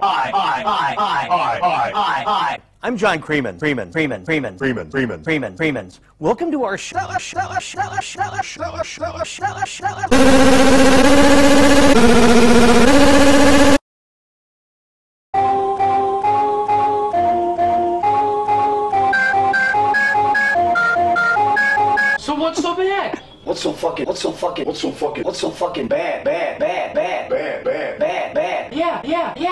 Hi, hi, hi, hi, hi, hi, hi, hi. I'm John Freeman. Freeman, Freeman, Freeman, Freeman, Freeman. Freeman, Freeman. Welcome to our show. So what's so bad? What's so fucking, what's so fucking, what's so fucking, what's so fucking bad, bad, bad, bad, Bad, bad. bad, bad? Yeah, yeah, yeah,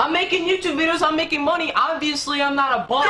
I'm making YouTube videos, I'm making money. Obviously, I'm not a bum.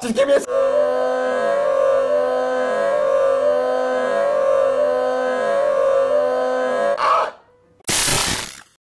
Just give me a